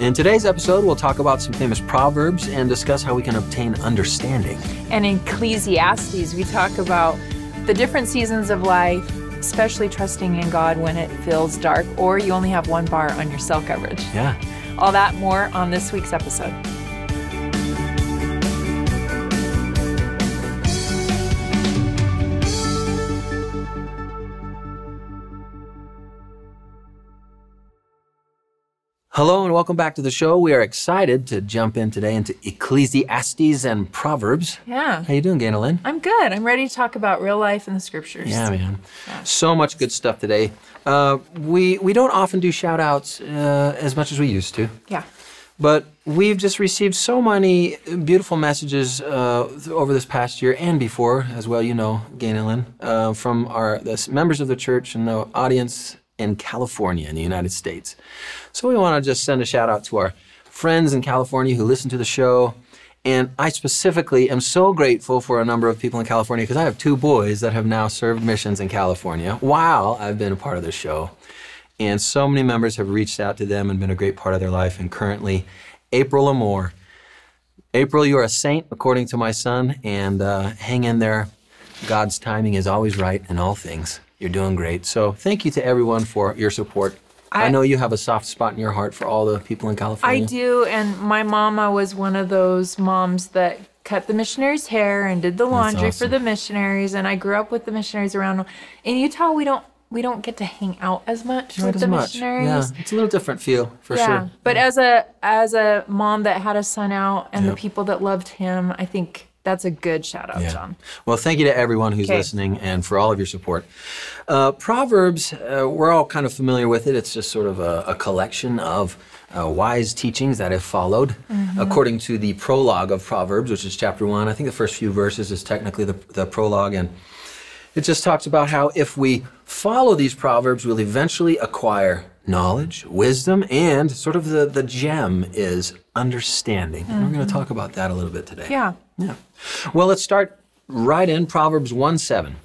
In today's episode, we'll talk about some famous proverbs and discuss how we can obtain understanding. And in Ecclesiastes, we talk about the different seasons of life, especially trusting in God when it feels dark or you only have one bar on your cell coverage. Yeah. All that more on this week's episode. Hello and welcome back to the show. We are excited to jump in today into Ecclesiastes and Proverbs. Yeah. How you doing, Ganel-Lyn? I'm good. I'm ready to talk about real life and the scriptures. Yeah, man. So much good stuff today. Uh, we we don't often do shout outs uh, as much as we used to, Yeah. but we've just received so many beautiful messages uh, over this past year and before as well. You know, Ganel-Lyn, uh, from our the members of the church and the audience in California in the United States. So we want to just send a shout out to our friends in California who listen to the show. And I specifically am so grateful for a number of people in California because I have two boys that have now served missions in California while I've been a part of the show. And so many members have reached out to them and been a great part of their life. And currently, April Amore. April, you're a saint according to my son, and uh, hang in there. God's timing is always right in all things. You're doing great. So thank you to everyone for your support. I, I- know you have a soft spot in your heart for all the people in California. I do, and my mama was one of those moms that cut the missionaries' hair and did the laundry for the missionaries. And I grew up with the missionaries around. In Utah, we don't we don't get to hang out as much Not with as the much. missionaries. Yeah, it's a little different feel for yeah, sure. but as a as a mom that had a son out and Yep. the people that loved him, I think that's a good shout out, Yeah. John. Well, thank you to everyone who's Okay. listening and for all of your support. Uh, Proverbs, uh, we're all kind of familiar with it. It's just sort of a, a collection of uh, wise teachings that have followed according to the prologue of Proverbs, which is chapter one. I think the first few verses is technically the, the prologue. And it just talks about how if we follow these Proverbs, we'll eventually acquire knowledge, wisdom, and sort of the, the gem is understanding. And we're going to mm-hmm. talk about that a little bit today. Yeah. Yeah. Well, let's start right in Proverbs 1 7.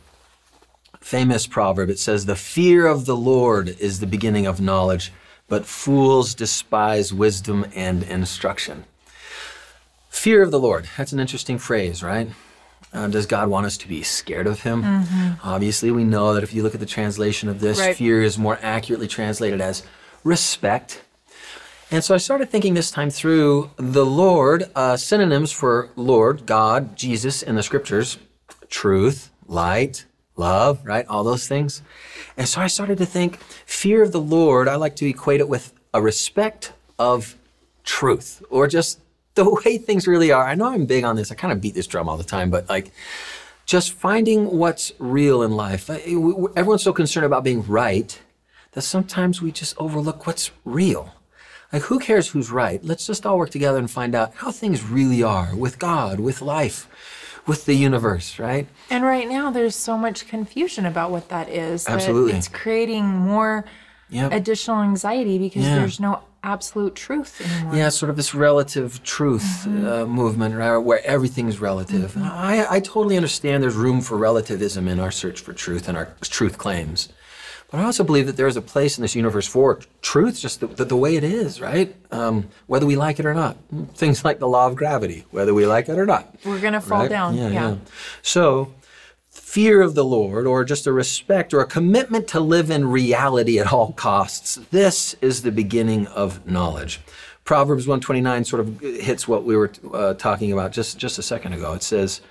Famous proverb. It says, The fear of the Lord is the beginning of knowledge, but fools despise wisdom and instruction. Fear of the Lord. That's an interesting phrase, right? Uh, does God want us to be scared of Him? Obviously, we know that if you look at the translation of this, Right. fear is more accurately translated as respect. And so I started thinking this time through the Lord, uh, synonyms for Lord, God, Jesus in the scriptures, truth, light, love, right? All those things. And so I started to think fear of the Lord, I like to equate it with a respect of truth or just the way things really are. I know I'm big on this. I kind of beat this drum all the time, but like just finding what's real in life. Uh, we- Everyone's so concerned about being right that sometimes we just overlook what's real. Like, who cares who's right? Let's just all work together and find out how things really are with God, with life, with the universe, right? And right now, there's so much confusion about what that is. that Absolutely. It's creating more Yep. additional anxiety because Yeah. there's no absolute truth anymore. Yeah, sort of this relative truth uh, movement, right, where everything's relative. I, I totally understand there's room for relativism in our search for truth and our truth claims. But I also believe that there is a place in this universe for truth, just the, the, the way it is, right? Um, whether we like it or not. Things like the law of gravity, whether we like it or not. We're going to fall right? down. Yeah. So, fear of the Lord, or just a respect or a commitment to live in reality at all costs, this is the beginning of knowledge. Proverbs 129 sort of hits what we were uh, talking about just, just a second ago. It says,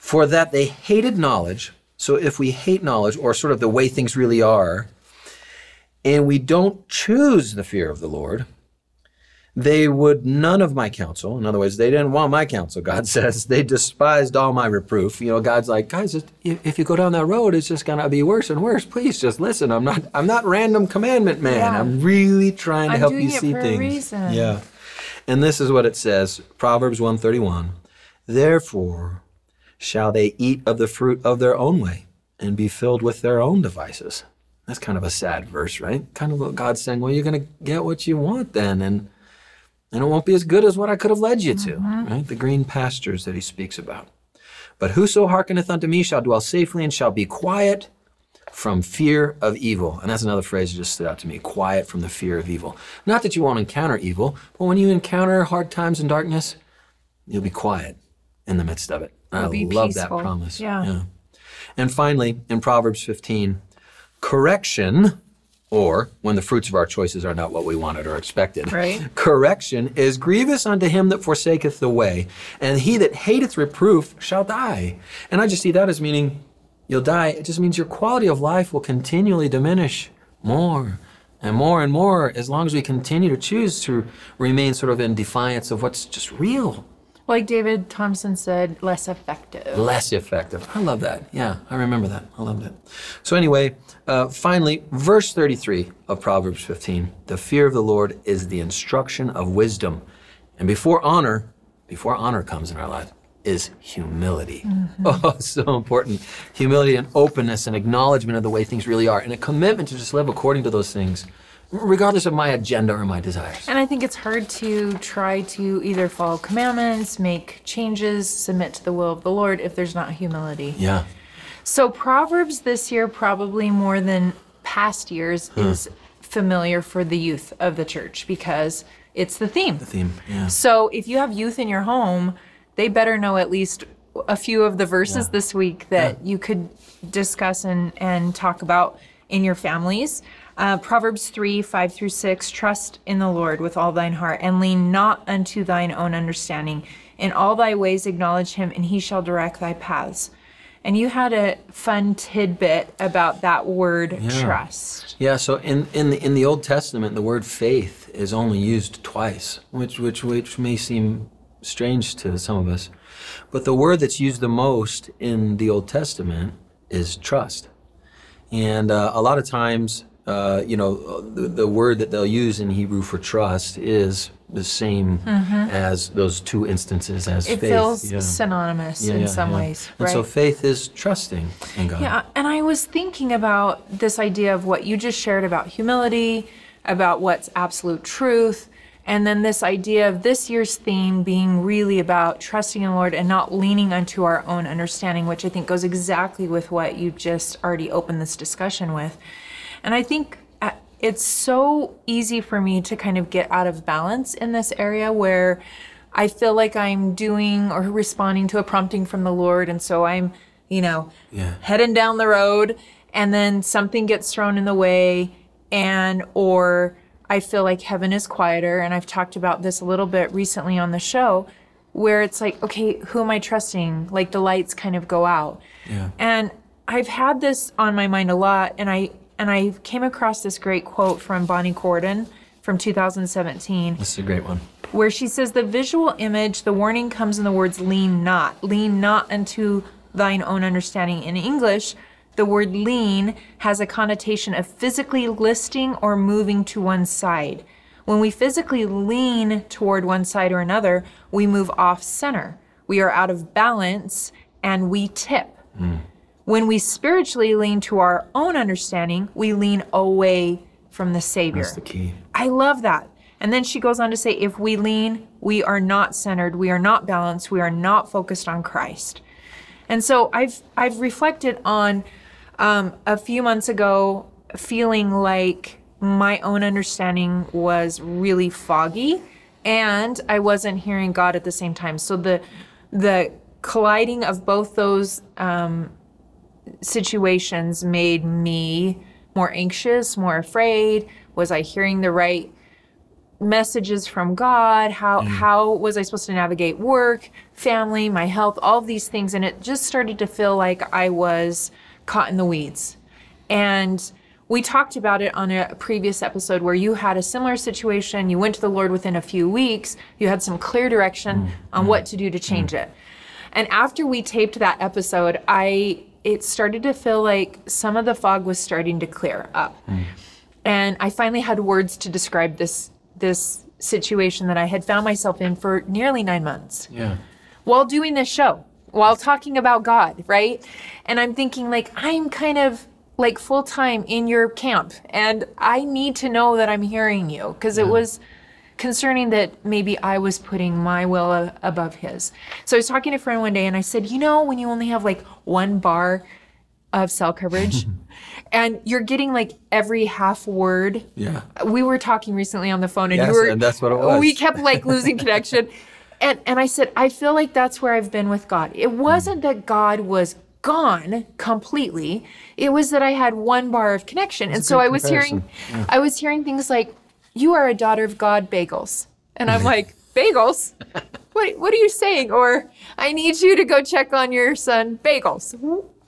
For that they hated knowledge. So, if we hate knowledge, or sort of the way things really are, and we don't choose the fear of the Lord, they would none of my counsel. In other words, they didn't want my counsel, God says. They despised all my reproof. You know, God's like, guys, just- if if you go down that road, it's just gonna be worse and worse. Please just listen. I'm not I'm not random commandment man. Yeah. I'm really trying to I'm help you it see things. reason. Yeah. And this is what it says, Proverbs 131. Therefore shall they eat of the fruit of their own way and be filled with their own devices. That's kind of a sad verse, right? Kind of what God's saying, well, you're going to get what you want then, and and it won't be as good as what I could have led you to, mm-hmm. right? The green pastures that he speaks about. But whoso hearkeneth unto me shall dwell safely and shall be quiet. from fear of evil. And that's another phrase that just stood out to me quiet from the fear of evil. Not that you won't encounter evil, but when you encounter hard times and darkness, you'll be quiet in the midst of it. I love peaceful. that promise. Yeah. And finally, in Proverbs 15, correction, or when the fruits of our choices are not what we wanted or expected. Right. Correction is grievous unto him that forsaketh the way, and he that hateth reproof shall die. And I just see that as meaning you'll die. It just means your quality of life will continually diminish more and more and more as long as we continue to choose to remain sort of in defiance of what's just real Like David Thompson said, less effective. less effective. I love that. Yeah, I remember that. I loved it. So, anyway, uh, finally, verse 33 of Proverbs 15 the fear of the Lord is the instruction of wisdom. And before honor, before honor comes in our life, is humility. Oh, so important. Humility and openness and acknowledgement of the way things really are, and a commitment to just live according to those things, regardless of my agenda or my desires. And I think it's hard to try to either follow commandments, make changes, submit to the will of the Lord if there's not humility. Yeah. So, Proverbs this year, probably more than past years, hmm. is familiar for the youth of the church because it's the theme. The Theme. Yeah. So, if you have youth in your home, they better know at least a few of the verses Yeah. this week that you could discuss and, and talk about in your families. Uh, Proverbs 3 5 through 6 Trust in the Lord with all thine heart, and lean not unto thine own understanding. In all thy ways acknowledge him, and he shall direct thy paths. And you had a fun tidbit about that word trust. Yeah, so in, in the in the Old Testament, the word faith is only used twice, which which which may seem strange to some of us, but the word that's used the most in the Old Testament is trust, and uh, a lot of times, uh, you know, the, the word that they'll use in Hebrew for trust is the same as those two instances as Mm-hmm. It feels yeah. synonymous Yeah, in yeah, some ways, And right? so faith is trusting in God. Yeah, and I was thinking about this idea of what you just shared about humility, about what's absolute truth, and then this idea of this year's theme being really about trusting in the Lord and not leaning unto our own understanding, which I think goes exactly with what you just already opened this discussion with. And I think uh, it's so easy for me to kind of get out of balance in this area where I feel like I'm doing or responding to a prompting from the Lord. And so I'm, you know, Yeah. heading down the road and then something gets thrown in the way and or I feel like heaven is quieter. And I've talked about this a little bit recently on the show where it's like, okay, who am I trusting? Like the lights kind of go out. Yeah. And I've had this on my mind a lot, and I and I came across this great quote from Bonnie Cordon from 2017, This is a great one. where she says, "The visual image, the warning comes in the words lean not, lean not unto thine own understanding." In English, the word lean has a connotation of physically listing or moving to one side. When we physically lean toward one side or another, we move off center. We are out of balance and we tip. When we spiritually lean to our own understanding, we lean away from the Savior. That's the key. I love that. And then she goes on to say, if we lean, we are not centered, we are not balanced, we are not focused on Christ. And so I've I've reflected on um, a few months ago feeling like my own understanding was really foggy and I wasn't hearing God at the same time. So the the colliding of both those um, situations made me more anxious, more afraid. Was I hearing the right messages from God? How how was I supposed to navigate work, family, my health, all of these things? And it just started to feel like I was caught in the weeds. And we talked about it on a previous episode where you had a similar situation. You went to the Lord within a few weeks. You had some clear direction mm, on mm, what to do to mm. change it. And after we taped that episode, I it started to feel like some of the fog was starting to clear up. And I finally had words to describe this this situation that I had found myself in for nearly 9 months Yeah. while doing this show, while talking about God, right? And I'm thinking like I'm kind of like full time in your camp and I need to know that I'm hearing you because it was concerning that maybe I was putting my will a- above his. So I was talking to a friend one day and I said, "You know, when you only have like one bar of cell coverage. and you're getting like every half word. Yeah. We were talking recently on the phone and Yes, you were and that's what it was. We kept like losing connection. And and I said, I feel like that's where I've been with God. It wasn't that God was gone completely. It was that I had one bar of connection. and so I was hearing comparison. I was hearing things like, You are a daughter of God, bagels. And I'm like, Bagels? What what are you saying? Or I need you to go check on your son, bagels.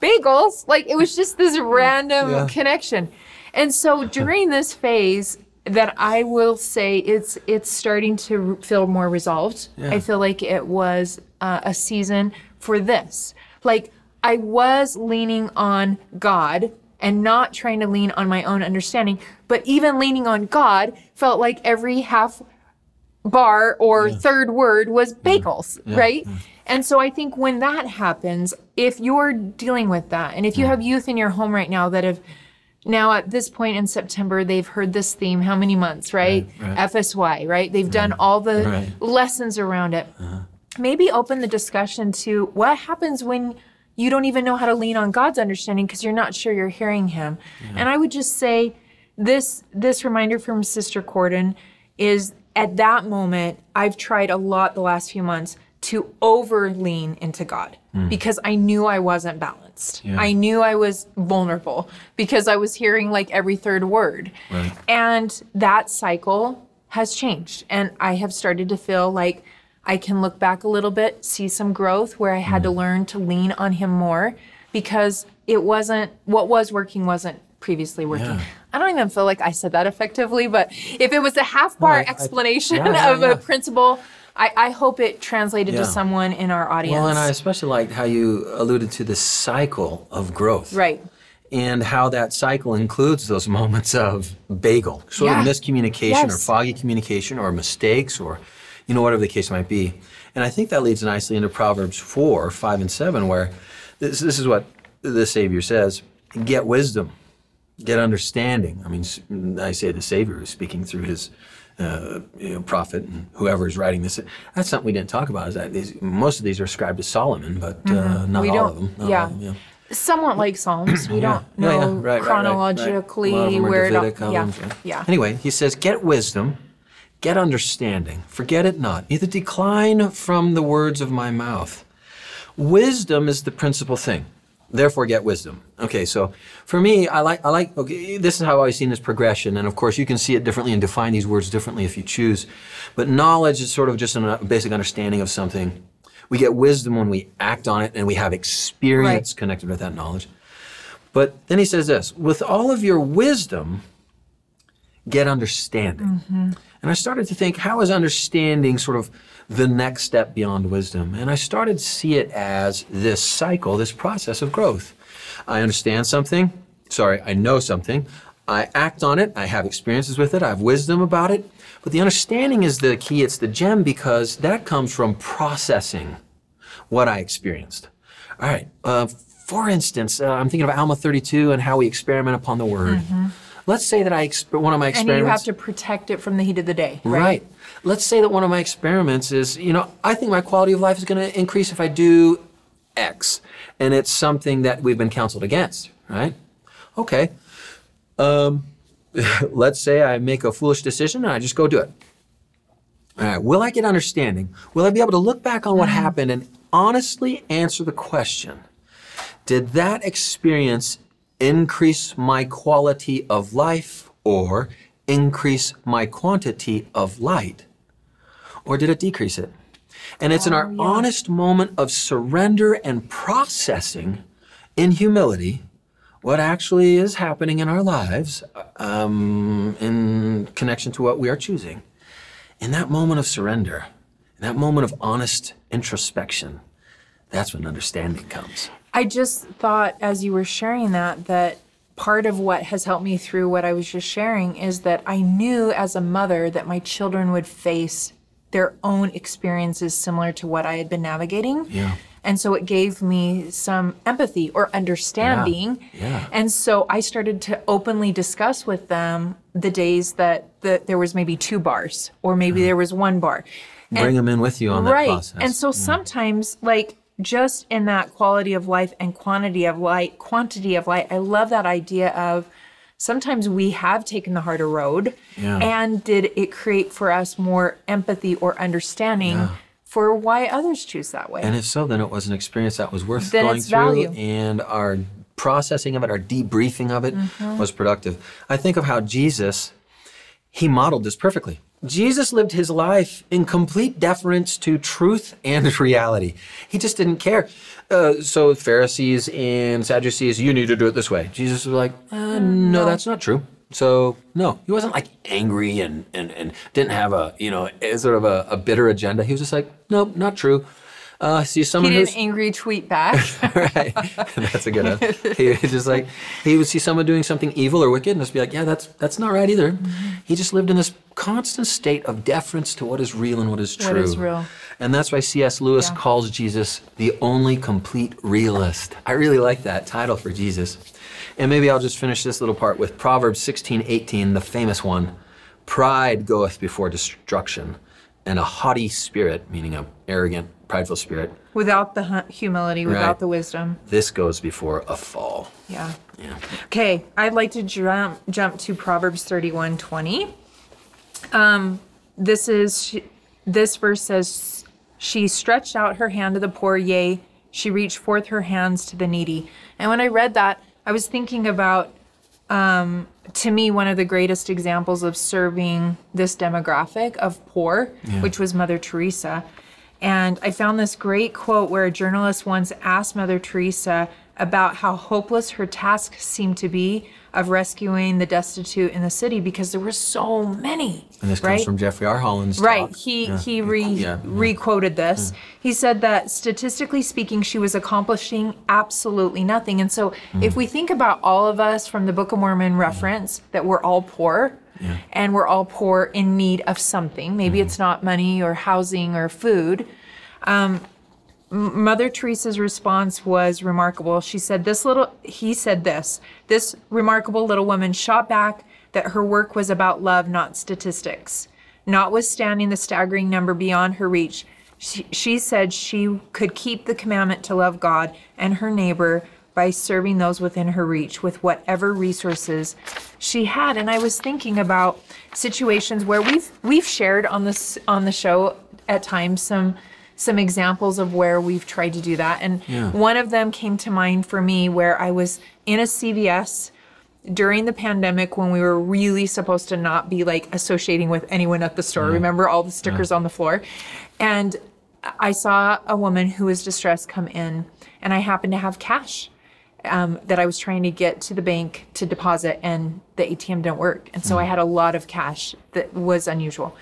Bagels? Like it was just this random Yeah. connection. And so during this phase that I will say it's it's starting to feel more resolved. Yeah. I feel like it was uh, a season for this. Like I was leaning on God and not trying to lean on my own understanding, but even leaning on God felt like every half bar or third word was mm-hmm. bagels, right? Mm-hmm. And so I think when that happens, if you're dealing with that, and if you mm. have youth in your home right now that have now at this point in September, they've heard this theme how many months, right? Right, right. FSY, right? They've done all the Right. lessons around it. Uh-huh. Maybe open the discussion to what happens when you don't even know how to lean on God's understanding because you're not sure you're hearing him. And I would just say this this reminder from Sister Cordon is at that moment I've tried a lot the last few months to over lean into God mm. because I knew I wasn't balanced. Yeah. I knew I was vulnerable because I was hearing like every third word. Right. And that cycle has changed. And I have started to feel like I can look back a little bit, see some growth where I had to mm-hmm. learn to lean on Him more because it wasn't what was working wasn't previously working. Yeah. I don't even feel like I said that effectively, but if it was a half bar I- I- explanation yeah, yeah, of a principle, I, I hope it translated Yeah. to someone in our audience. Well, and I especially liked how you alluded to the cycle of growth. right. And how that cycle includes those moments of bagel, sort Yeah. of miscommunication or foggy communication or mistakes or, you know, whatever the case might be. And I think that leads nicely into Proverbs 4, 5, and 7, where this, this is what the Savior says get wisdom, get understanding. I mean, I say the Savior is speaking through his uh, you know, prophet and whoever is writing this. That's something we didn't talk about. Is that these, most of these are ascribed to Solomon, but uh, not Mm-hmm. We all don't- of them. Not yeah. all of them, Somewhat like Psalms. We don't yeah, yeah. know Right, right, right, right. chronologically where it all, yeah, yeah. Anyway, he says, get wisdom, get understanding, forget it not, neither decline from the words of my mouth. Wisdom is the principal thing. Therefore, get wisdom. Okay, so for me, I like, I like. Okay, this is how I've seen this progression, and of course, you can see it differently and define these words differently if you choose. But knowledge is sort of just a basic understanding of something. We get wisdom when we act on it, and we have experience Right. connected with that knowledge. But then he says this with all of your wisdom, get understanding. And I started to think, how is understanding sort of the next step beyond wisdom? And I started to see it as this cycle, this process of growth. I understand something, sorry, I know something, I act on it, I have experiences with it, I have wisdom about it. But the understanding is the key, it's the gem because that comes from processing what I experienced. All right. Uh, for instance, uh, I'm thinking of Alma 32 and how we experiment upon the word. Let's say that I one of my Mm-hmm. And you have to protect it from the heat of the day, right? Right. Let's say that one of my experiments is, you know, I think my quality of life is going to increase if I do X, and it's something that we've been counseled against, right? Okay. Um, let's say I make a foolish decision and I just go do it. All right. Will I get understanding? Will I be able to look back on what happened and honestly answer the question? Did that experience increase my quality of life or increase my quantity of light? Or did it decrease it? And it's in our honest moment of surrender and processing in humility what actually is happening in our lives um, in connection to what we are choosing. In that moment of surrender, in that moment of honest introspection, that's when understanding comes. I just thought as you were sharing that that part of what has helped me through what I was just sharing is that I knew as a mother that my children would face their own experiences similar to what I had been navigating. Yeah. And so it gave me some empathy or understanding. yeah. And so I started to openly discuss with them the days that the, there was maybe two bars or maybe mm-hmm. there was one bar. And- Bring them in with you on that right. process. And so mm. sometimes, like, just in that quality of life and quantity of light, quantity of light, I love that idea of sometimes we have taken the harder road. Yeah. And did it create for us more empathy or understanding for why others choose that way? And if so, then it was an experience that was worth Then going through, value. and our processing of it, our debriefing of it, Mm-hmm. was productive. I think of how Jesus, he modeled this perfectly. Jesus lived his life in complete deference to truth and reality. He just didn't care. Uh, so Pharisees and Sadducees, you need to do it this way. Jesus was like, uh, no, that's not true. So no, he wasn't like angry and, and, and didn't have a you know sort of a, a bitter agenda. He was just like, nope, not true. Uh, see he someone didn't who's angry tweet back. right. That's a good one. He was just like he would see someone doing something evil or wicked and just be like, yeah, that's that's not right either. He just lived in this constant state of deference to what is real and what is true. What is real. And that's why C.S. Lewis Yeah. calls Jesus the only complete realist. I really like that title for Jesus. And maybe I'll just finish this little part with Proverbs 16, 18, the famous one. Pride goeth before destruction, and a haughty spirit, meaning a arrogant, prideful spirit, without the hu- humility, without Right. the wisdom. this goes before a fall. Yeah. Yeah. Okay, I'd like to jump jump to Proverbs 31 20. Um, this is this verse says, She stretched out her hand to the poor, yea, she reached forth her hands to the needy. And when I read that, I was thinking about um, to me one of the greatest examples of serving this demographic of poor, which was Mother Teresa. And I found this great quote where a journalist once asked Mother Teresa about how hopeless her task seemed to be of rescuing the destitute in the city because there were so many. And this right? comes from Jeffrey R. Holland's Right. talk. He Yeah. he re Yeah, yeah. re-quoted this. He said that statistically speaking, she was accomplishing absolutely nothing. And so, Hmm. if we think about all of us from the Book of Mormon reference, that we're all poor, and we're all poor in need of something. Maybe Hmm. it's not money or housing or food. Um, Mother Teresa's response was remarkable. She said, "This little," he said, "This, this remarkable little woman shot back that her work was about love, not statistics. Notwithstanding the staggering number beyond her reach, she, she said she could keep the commandment to love God and her neighbor by serving those within her reach with whatever resources she had. And I was thinking about situations where we've we've shared on this on the show at times some some examples of where we've tried to do that. And Yeah. one of them came to mind for me where I was in a CVS during the pandemic when we were really supposed to not be like associating with anyone at the store. Remember all the stickers on the floor? And I saw a woman who was distressed come in, and I happened to have cash um, that I was trying to get to the bank to deposit, and the ATM didn't work. And so I had a lot of cash that was unusual.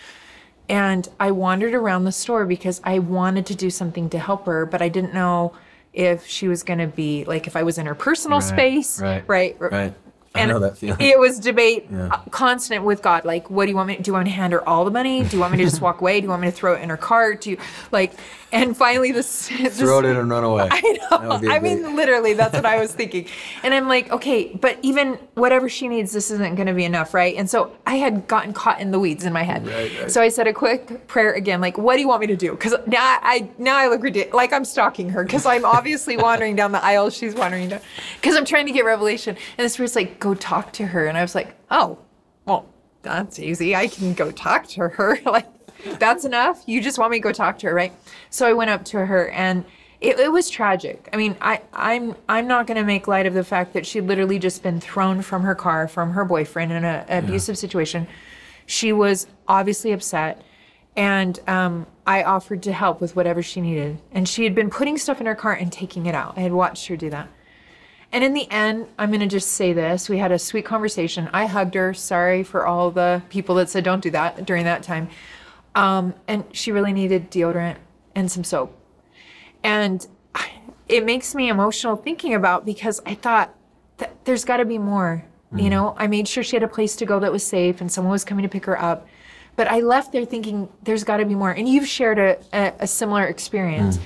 And I wandered around the store because I wanted to do something to help her, but I didn't know if she was going to be like if I was in her personal Right, space, right, right, Right. I and know that feeling. It was debate Yeah. constant with God. Like, what do you want me? Do you want me to hand her all the money? Do you want me to just walk away? Do you want me to throw it in her cart? Do you like? And finally, this, Throw it in and run away. I know. I great- mean, literally, that's what I was thinking. And I'm like, okay, but even whatever she needs, this isn't going to be enough, right? And so I had gotten caught in the weeds in my head. Right, right. So I said a quick prayer again, like, what do you want me to do? Because now I now I look ridiculous, like I'm stalking her, because I'm obviously wandering down the aisle, she's wandering down, because I'm trying to get revelation. And the spirit's like, go talk to her, and I was like, oh, well, that's easy. I can go talk to her. like, that's enough. You just want me to go talk to her, right? So I went up to her and it, it was tragic. I mean, I, I'm I'm not going to make light of the fact that she'd literally just been thrown from her car from her boyfriend in a- an abusive situation. She was obviously upset, and um, I offered to help with whatever she needed. And she had been putting stuff in her car and taking it out. I had watched her do that. And in the end, I'm going to just say this. We had a sweet conversation. I hugged her. Sorry for all the people that said don't do that during that time. Um, and she really needed deodorant and some soap. And it makes me emotional thinking about because I thought that there's got to be more. You know, I made sure she had a place to go that was safe and someone was coming to pick her up. But I left there thinking there's got to be more. And you've shared a, a, a similar experience.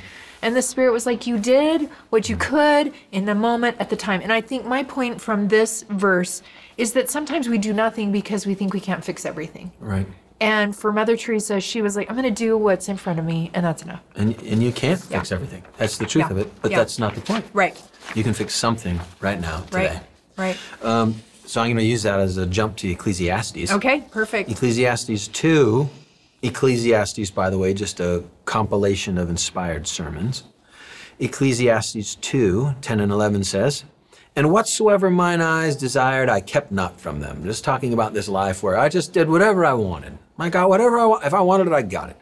And the spirit was like, You did what you could in the moment at the time. And I think my point from this verse is that sometimes we do nothing because we think we can't fix everything. Right. And for Mother Teresa, she was like, I'm going to do what's in front of me, and that's enough. And, and you can't fix everything. That's the truth Yeah. of it. But Yeah. that's not the point. Right. You can fix something right now, today. Right. Right. So I'm going to use that as a jump to Ecclesiastes. Okay. Perfect. Ecclesiastes 2. Ecclesiastes, by the way, just a compilation of inspired sermons. Ecclesiastes 2, 10 and 11 says, And whatsoever mine eyes desired, I kept not from them. Just talking about this life where I just did whatever I wanted. My God, whatever I want, if I wanted it, I got it.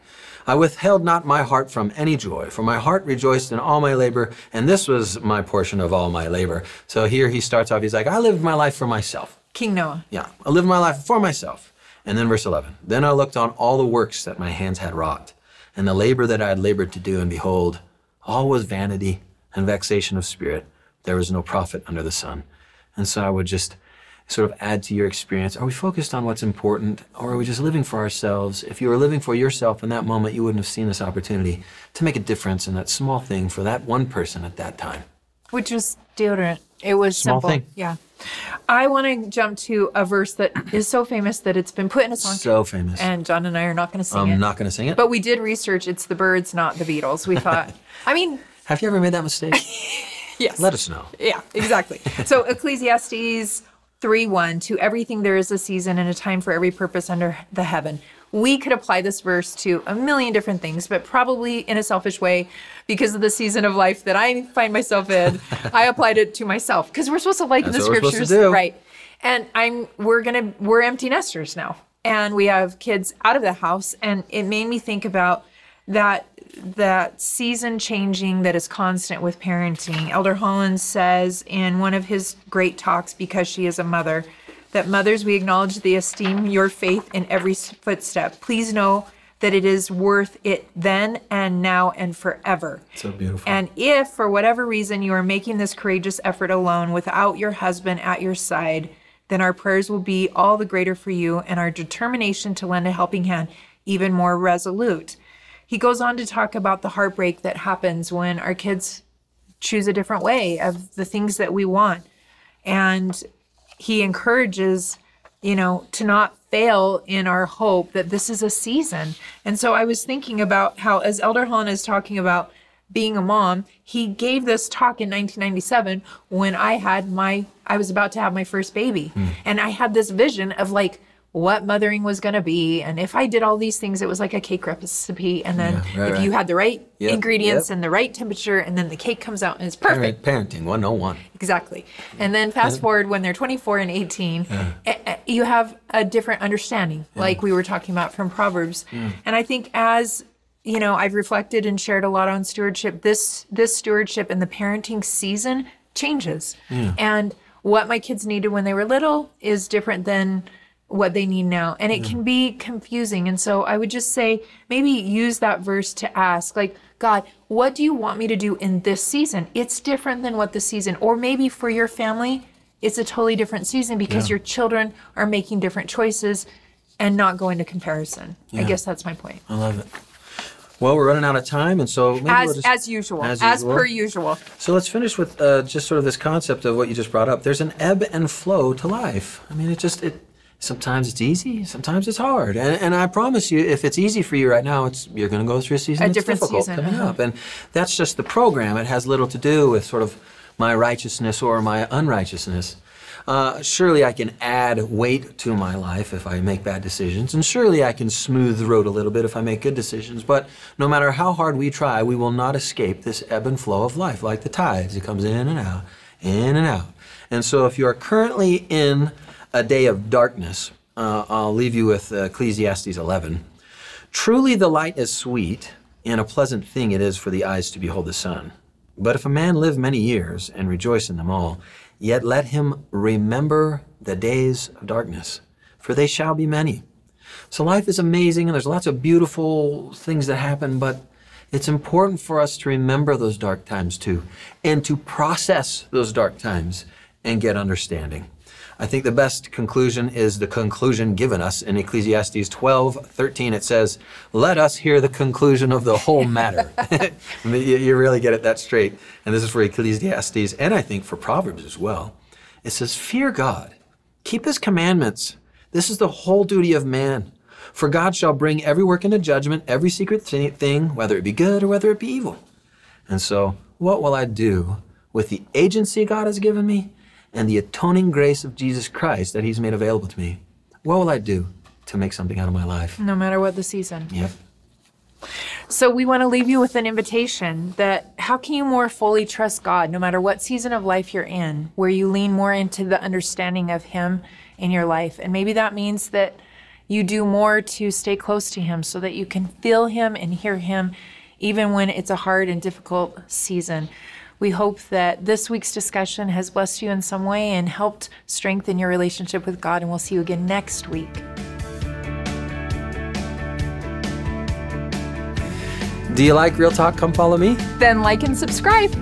I withheld not my heart from any joy, for my heart rejoiced in all my labor, and this was my portion of all my labor. So here he starts off, he's like, I lived my life for myself. King Noah. Yeah, I lived my life for myself. And then verse 11. Then I looked on all the works that my hands had wrought, and the labor that I had labored to do, and behold, all was vanity and vexation of spirit. There was no profit under the sun. And so I would just sort of add to your experience. Are we focused on what's important, or are we just living for ourselves? If you were living for yourself in that moment, you wouldn't have seen this opportunity to make a difference in that small thing for that one person at that time. Which was deodorant. It was Small simple. thing. Yeah. I want to jump to a verse that is so famous that it's been put in a song. So famous. and John and I are not going to sing it. I'm not going to sing it. But we did research. It's the Byrds, not the Beatles. We thought. I mean, have you ever made that mistake? yes. Let us know. Yeah, exactly. so Ecclesiastes 3 1 To everything there is a season and a time for every purpose under the heaven. We could apply this verse to a million different things, but probably in a selfish way because of the season of life that I find myself in. I applied it to myself because we're supposed to like That's the what we're to scriptures, right? And I'm we're gonna we're empty nesters now, and we have kids out of the house, and it made me think about that that season changing that is constant with parenting. Elder Holland says in one of his great talks, because she is a mother, that mothers we acknowledge the esteem your faith in every footstep. Please know that it is worth it then and now and forever. So beautiful. And if for whatever reason you are making this courageous effort alone without your husband at your side, then our prayers will be all the greater for you and our determination to lend a helping hand even more resolute. He goes on to talk about the heartbreak that happens when our kids choose a different way of the things that we want. And he encourages, you know, to not fail in our hope that this is a season. And so I was thinking about how, as Elder Holland is talking about being a mom, he gave this talk in 1997 when I had my, I was about to have my first baby. Hmm. And I had this vision of like, what mothering was going to be and if i did all these things it was like a cake recipe and then Yeah, right, if you right. had the right Yep, ingredients yep. and the right temperature and then the cake comes out and it's perfect Parent, parenting 101. Exactly. And then fast forward when they're 24 and 18, eh, eh, you have a different understanding, like we were talking about from Proverbs. And I think as you know, I've reflected and shared a lot on stewardship. This this stewardship and the parenting season changes. And what my kids needed when they were little is different than what they need now. And it can be confusing. And so I would just say maybe use that verse to ask, like, God, what do you want me to do in this season? It's different than what the season, or maybe for your family, it's a totally different season because Yeah. your children are making different choices and not going to comparison. I guess that's my point. I love it. Well, we're running out of time, and so maybe we'll As just, as usual, As as, usual. per usual. So let's finish with uh, just sort of this concept of what you just brought up. There's an ebb and flow to life. I mean, it just it. Sometimes it's easy, sometimes it's hard, and, and I promise you, if it's easy for you right now, it's you're going to go through a season A that's different difficult season, coming uh-huh. up, and that's just the program. It has little to do with sort of my righteousness or my unrighteousness. Uh, surely I can add weight to my life if I make bad decisions, and surely I can smooth the road a little bit if I make good decisions. But no matter how hard we try, we will not escape this ebb and flow of life, like the tides. It comes in and out, in and out. And so if you are currently in a day of darkness, uh, I'll leave you with Ecclesiastes 11. Truly the light is sweet, and a pleasant thing it is for the eyes to behold the sun. But if a man live many years and rejoice in them all, yet let him remember the days of darkness, for they shall be many. So life is amazing, and there's lots of beautiful things that happen, but it's important for us to remember those dark times too, and to process those dark times and get understanding. I think the best conclusion is the conclusion given us in Ecclesiastes 12, 13. It says, Let us hear the conclusion of the whole matter. You, you really get it that straight. And this is for Ecclesiastes and I think for Proverbs as well. It says, Fear God, keep his commandments. This is the whole duty of man. For God shall bring every work into judgment, every secret thing, whether it be good or whether it be evil. And so, what will I do with the agency God has given me and the atoning grace of Jesus Christ that He's made available to me? What will I do to make something out of my life? No matter what the season. Yep. So we want to leave you with an invitation that how can you more fully trust God no matter what season of life you're in, where you lean more into the understanding of Him in your life. And maybe that means that you do more to stay close to Him so that you can feel Him and hear Him even when it's a hard and difficult season. We hope that this week's discussion has blessed you in some way and helped strengthen your relationship with God. And we'll see you again next week. Do you like Real Talk? Come follow me. Then like and subscribe.